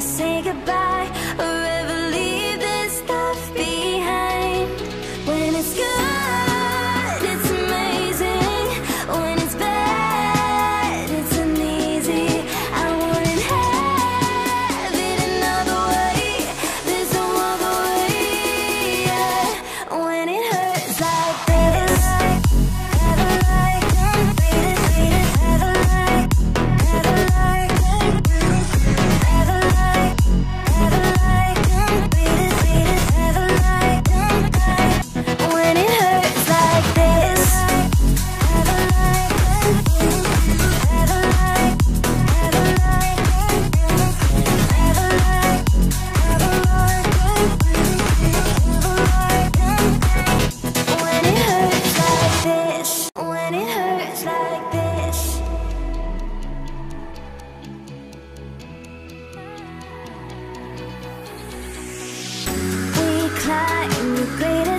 say goodbye great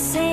Say.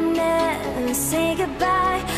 Never say goodbye.